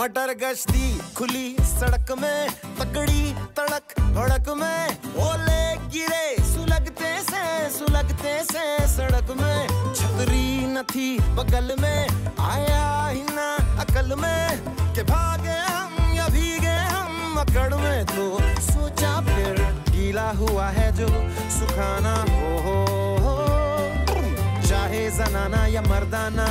मटर गश्ती खुली सड़क में तकड़ी तड़क भड़क में ओले गिरे सुलगते से सुलगते से सड़क में। छतरी न थी बगल में आया ही ना अकल में के भागे हम या भीगे हम मकड़ में। तो सोचा फिर गीला हुआ है जो सुखाना हो, हो, हो। चाहे जनाना या मर्दाना